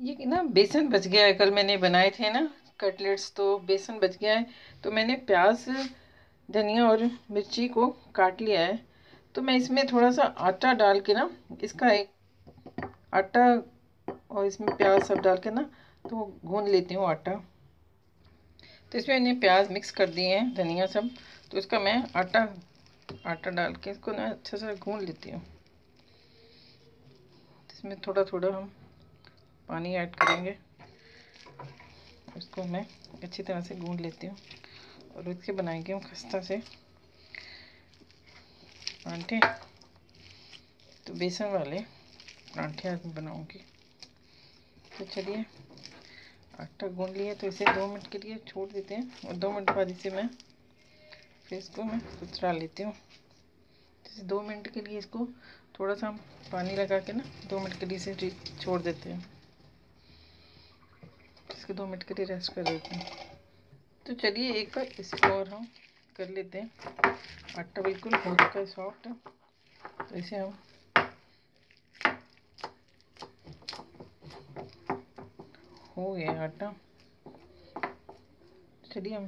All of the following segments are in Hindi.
ये ना बेसन बच गया है, कल मैंने बनाए थे ना कटलेट्स तो बेसन बच गया है। तो मैंने प्याज, धनिया और मिर्ची को काट लिया है। तो मैं इसमें थोड़ा सा आटा डाल के ना, इसका एक आटा और इसमें प्याज सब डाल के ना तो गूंद लेती हूँ आटा। तो इसमें मैंने प्याज मिक्स कर दिए हैं, धनिया सब। तो इसका मैं आटा आटा डाल के इसको ना अच्छा से गूंद लेती हूँ। इसमें थोड़ा थोड़ा हम पानी ऐड करेंगे। उसको मैं अच्छी तरह से गूंद लेती हूँ और उसके बनाएँगे हम खस्ता से। परांठे तो बेसन वाले परांठे आज मैं बनाऊँगी। तो चलिए, आटा गूंद लिया तो इसे दो मिनट के लिए छोड़ देते हैं और दो मिनट बाद इसे मैं फिर इसको मैं सुथरा लेती हूँ। जैसे दो मिनट के लिए इसको थोड़ा सा हम पानी लगा के ना दो मिनट के लिए इसे छोड़ देते हैं। इसके दो मिनट के लिए रेस्ट कर देते हैं। तो चलिए एक बार इसको और हम कर लेते हैं। आटा बिल्कुल हो चुका है। सॉफ्ट तो इसे हम हो गया आटा। चलिए हम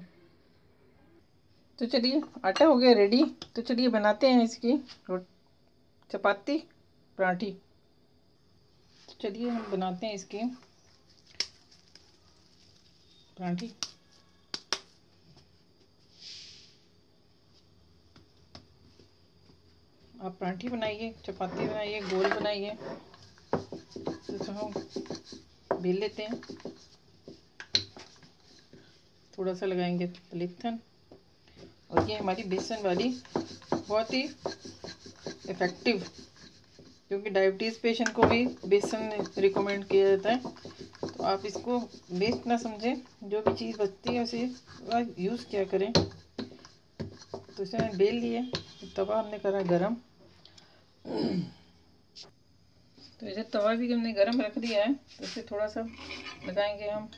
तो चलिए, आटा हो गया रेडी तो चलिए बनाते हैं इसकी चपाती, पराठी। तो चलिए हम बनाते हैं इसकी। पराठी आप पराठी बनाइए, चपाती बनाइए, गोल बनाइए। तो हम बेल लेते हैं। थोड़ा सा लगाएँगे पलिथन और ये हमारी बेसन वाली बहुत ही इफ़ेक्टिव क्योंकि डायबिटीज़ पेशेंट को भी बेसन रिकमेंड किया जाता है। तो आप इसको वेस्ट ना समझें। जो भी चीज़ बचती है उसे यूज़ क्या करें। तो इसे मैंने बेल लिए तवा हमने करा गरम। तो इसे तवा भी हमने गरम रख दिया है तो इसे थोड़ा सा लगाएँगे हम।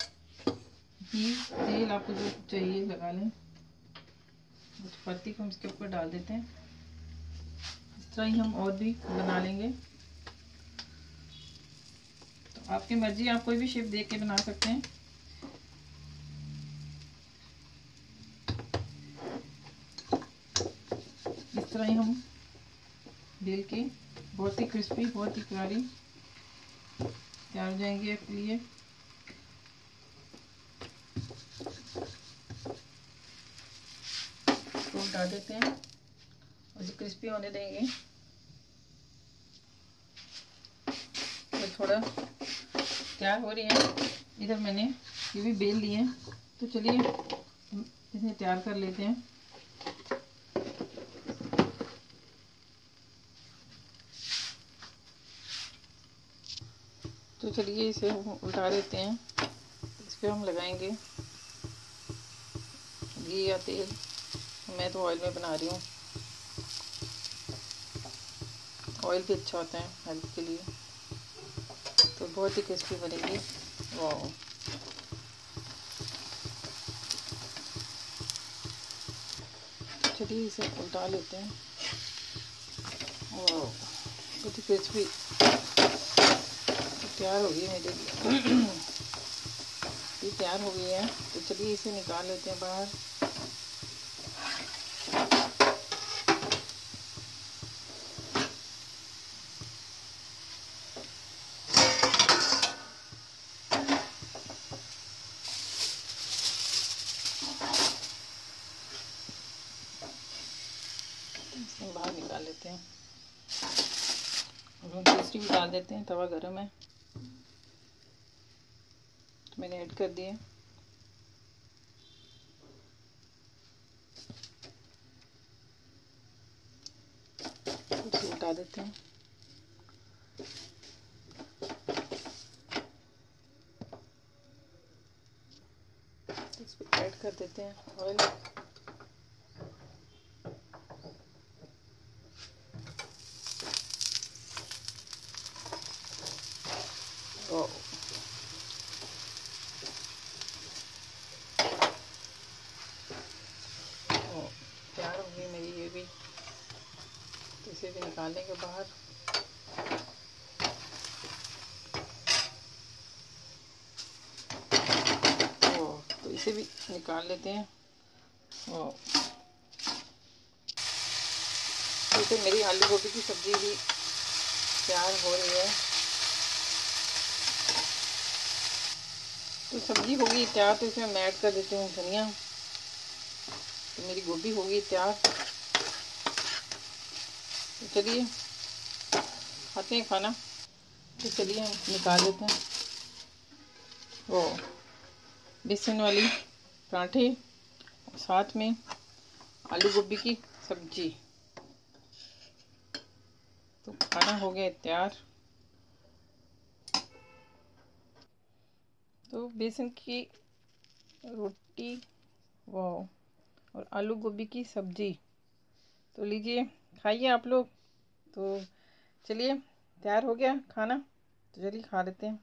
घी, तेल आपको जो चाहिए लगा लें। कुछ पत्ती को हम इसके ऊपर डाल देते हैं। इस तरह ही हम और भी बना लेंगे। आपकी मर्ज़ी, आप कोई भी शेप देख के बना सकते हैं। इस तरह ही हम बेल के बहुत ही क्रिस्पी बहुत ही प्यारी तैयार हो जाएँगे आपके लिए। तो डाल देते हैं और जो क्रिस्पी होने देंगे तो थोड़ा तैयार हो रही है? इधर मैंने ये भी बेल लिए हैं। तो चलिए इसे तैयार कर लेते हैं। तो चलिए इसे हम उल्टा देते हैं। इस पर हम लगाएँगे घी या तेल। मैं तो ऑयल में बना रही हूँ। ऑयल भी अच्छा होता है हेल्थ के लिए। बहुत ही क्रिस्पी बनेगी। वाह चलिए इसे उल्टा लेते हैं। वाह बहुत ही क्रिस्पी तैयार हो गई मेरी ये तैयार हो गई है। तो चलिए इसे निकाल लेते हैं बाहर। बाहर निकाल लेते हैं। और दूसरी भी डाल देते हैं, तवा गर्म है। तो मैंने ऐड कर दिए उठा देते हैं। ऐड कर देते हैं। ऑयल। इसे भी निकालेंगे बाहर। ओ, तो इसे भी निकाल लेते हैं। ओ, तो मेरी आलू गोभी की सब्ज़ी भी तैयार हो रही है। तो सब्ज़ी होगी तैयार तो इसमें मैं कर देते हैं धनिया। तो मेरी गोभी होगी तैयार। चलिए, खाते हैं खाना। तो चलिए, निकाल लेते हैं। वो बेसन वाली पराठे, साथ में आलू गोभी की सब्ज़ी। तो खाना हो गया तैयार। तो बेसन की रोटी वो और आलू गोभी की सब्ज़ी। तो लीजिए, खाइए आप लोग। तो चलिए तैयार हो गया खाना तो चलिए खा लेते हैं।